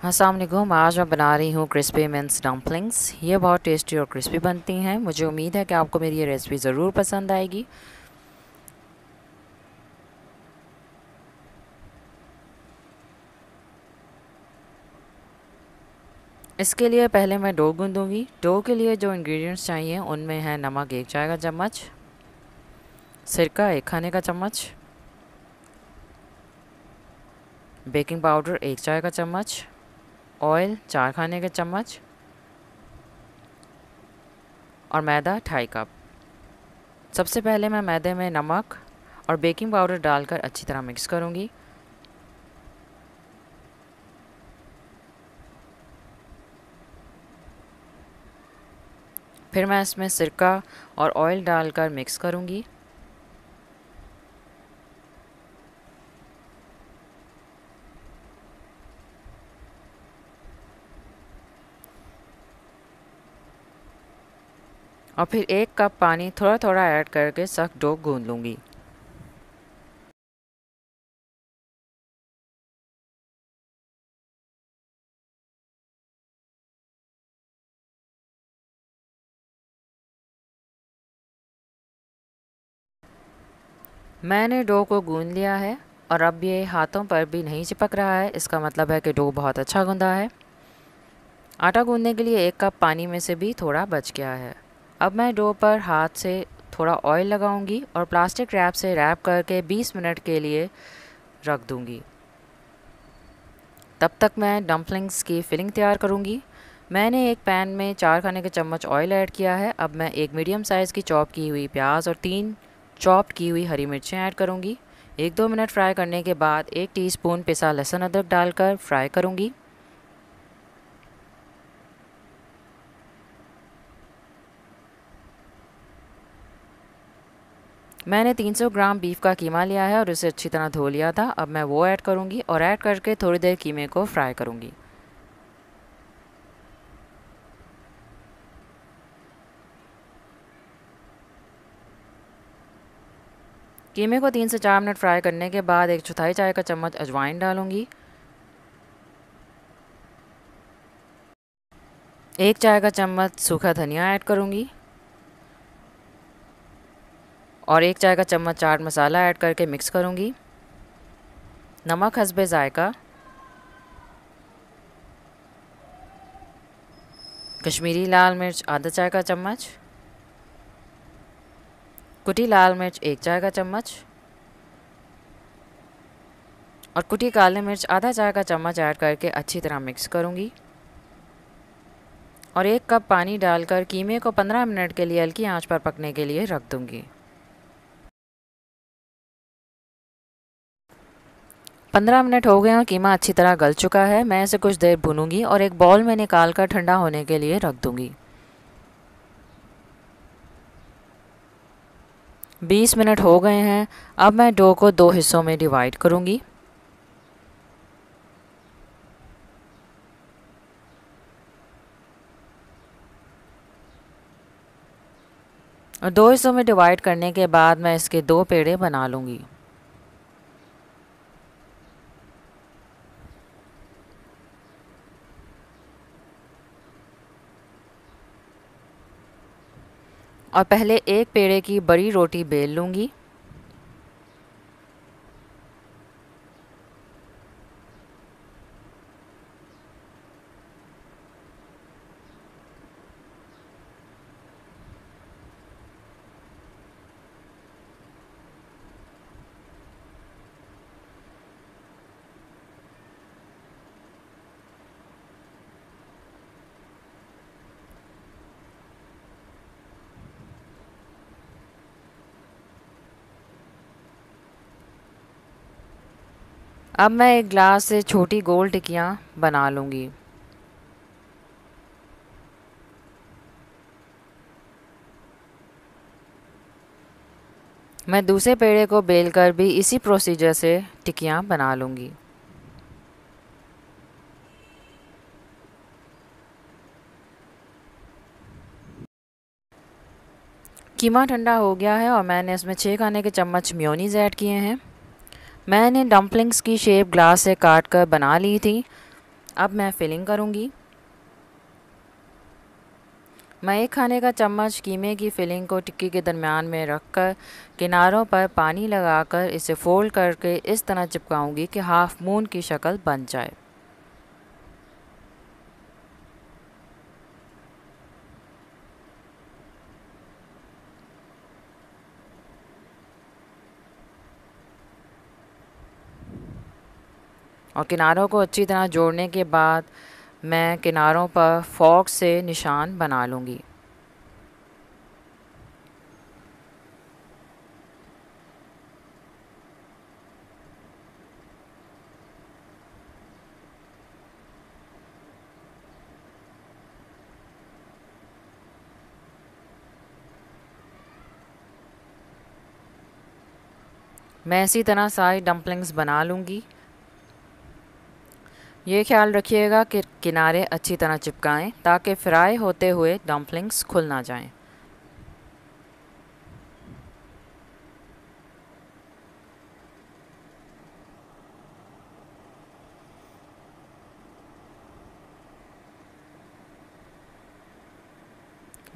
असलम आज मैं बना रही हूँ क्रिस्पी मिन्स डम्पलिंग्स ये बहुत टेस्टी और क्रिस्पी बनती हैं। मुझे उम्मीद है कि आपको मेरी ये रेसिपी ज़रूर पसंद आएगी। इसके लिए पहले मैं डो गूंदूँगी। डो के लिए जो इंग्रेडिएंट्स चाहिए, उनमें है नमक, एक चाय का चम्मच, सिरका, एक खाने का चम्मच बेकिंग पाउडर एक चाय का चम्मच ऑयल चार खाने के चम्मच और मैदा, ढाई कप। सबसे पहले मैं मैदे में नमक और बेकिंग पाउडर डालकर अच्छी तरह मिक्स करूँगी। फिर मैं इसमें सिरका और ऑयल डालकर मिक्स करूँगी। और फिर एक कप पानी थोड़ा थोड़ा ऐड करके सख्त डो गूंद लूँगी। मैंने डो को गूंद लिया है और अब ये हाथों पर भी नहीं चिपक रहा है। इसका मतलब है कि डो बहुत अच्छा गूंदा है। आटा गूंदने के लिए एक कप पानी में से भी थोड़ा बच गया है। अब मैं डो पर हाथ से थोड़ा ऑयल लगाऊँगी और प्लास्टिक रैप से रैप करके 20 मिनट के लिए रख दूँगी। तब तक मैं डम्पलिंग्स की फिलिंग तैयार करूँगी। मैंने एक पैन में चार खाने के चम्मच ऑयल ऐड किया है। अब मैं एक मीडियम साइज़ की चॉप की हुई प्याज और तीन चॉप की हुई हरी मिर्चें ऐड करूँगी। एक दो मिनट फ्राई करने के बाद एक टीस्पून पिसा लहसुन अदरक डालकर फ्राई करूँगी। मैंने 300 ग्राम बीफ का कीमा लिया है और उसे अच्छी तरह धो लिया था। अब मैं वो ऐड करूँगी और ऐड करके थोड़ी देर कीमे को फ्राई करूँगी। कीमे को तीन से चार मिनट फ्राई करने के बाद एक चौथाई चाय का चम्मच अजवाइन डालूँगी। एक चाय का चम्मच सूखा धनिया ऐड करूँगी। और एक चाय का चम्मच चाट मसाला ऐड करके मिक्स करूँगी। नमक हसबे ज़ायका। कश्मीरी लाल मिर्च आधा चाय का चम्मच। कुटी लाल मिर्च एक चाय का चम्मच। और कुटी काले मिर्च आधा चाय का चम्मच ऐड करके अच्छी तरह मिक्स करूँगी। और एक कप पानी डालकर कीमे को 15 मिनट के लिए हल्की आँच पर पकने के लिए रख दूँगी। पंद्रह मिनट हो गए और कीमा अच्छी तरह गल चुका है। मैं इसे कुछ देर भूनूँगी और एक बॉल में निकाल कर ठंडा होने के लिए रख दूँगी। बीस मिनट हो गए हैं, अब मैं डो को दो हिस्सों में डिवाइड करूँगी। और दो हिस्सों में डिवाइड करने के बाद मैं इसके दो पेड़े बना लूँगी। और पहले एक पेड़े की बड़ी रोटी बेल लूँगी। अब मैं एक ग्लास से छोटी गोल टिक्कियाँ बना लूँगी। मैं दूसरे पेड़े को बेलकर भी इसी प्रोसीजर से टिक्कियाँ बना लूँगी। कीमा ठंडा हो गया है और मैंने इसमें छः खाने के चम्मच म्योनीज ऐड किए हैं। मैंने डम्पलिंग्स की शेप ग्लास से काट कर बना ली थी। अब मैं फिलिंग करूँगी। मैं एक खाने का चम्मच कीमे की फिलिंग को टिक्की के दरमियान में रखकर किनारों पर पानी लगाकर इसे फोल्ड करके इस तरह चिपकाऊँगी कि हाफ़ मून की शक्ल बन जाए। और किनारों को अच्छी तरह जोड़ने के बाद मैं किनारों पर फॉक से निशान बना लूँगी। मैं इसी तरह सारी डम्पलिंग्स बना लूँगी। ये ख्याल रखिएगा कि किनारे अच्छी तरह चिपकाएँ, ताकि फ्राई होते हुए डम्पलिंग्स खुल ना जाएँ।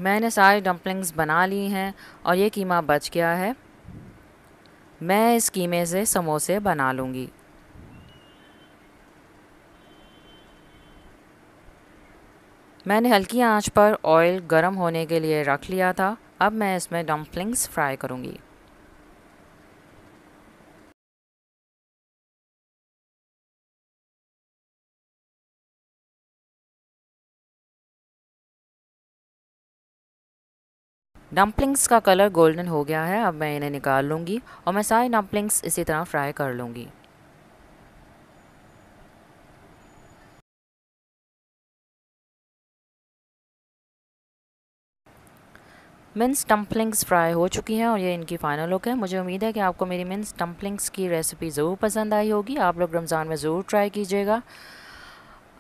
मैंने सारी डम्पलिंग्स बना ली हैं, और ये कीमा बच गया है मैं इस कीमे से समोसे बना लूँगी मैंने हल्की आँच पर ऑयल गर्म होने के लिए रख लिया था। अब मैं इसमें डम्पलिंग्स फ्राई करूँगी। डम्पलिंग्स का कलर गोल्डन हो गया है। अब मैं इन्हें निकाल लूँगी और मैं सारी डम्पलिंग्स इसी तरह फ्राई कर लूँगी। मिन्स डम्पलिंग्स फ्राई हो चुकी हैं और ये इनकी फ़ाइनल लुक है। मुझे उम्मीद है कि आपको मेरी मिन्स डम्पलिंग्स की रेसिपी ज़रूर पसंद आई होगी। आप लोग रमज़ान में ज़रूर ट्राई कीजिएगा।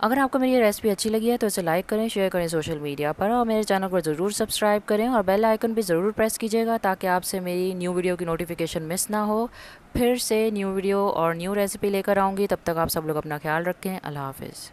अगर आपको मेरी ये रेसिपी अच्छी लगी है तो इसे लाइक करें शेयर करें सोशल मीडिया पर और मेरे चैनल को ज़रूर सब्सक्राइब करें और बेल आइकन भी ज़रूर प्रेस कीजिएगा ताकि आपसे मेरी न्यू वीडियो की नोटिफिकेशन मिस ना हो। फिर से न्यू वीडियो और न्यू रेसिपी लेकर आऊँगी। तब तक आप सब लोग अपना ख्याल रखें। अल्लाह हाफिज़।